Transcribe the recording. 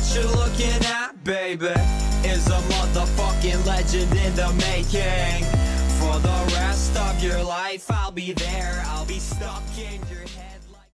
What you're looking at, baby, is a motherfucking legend in the making. For the rest of your life, I'll be there, I'll be stuck in your head.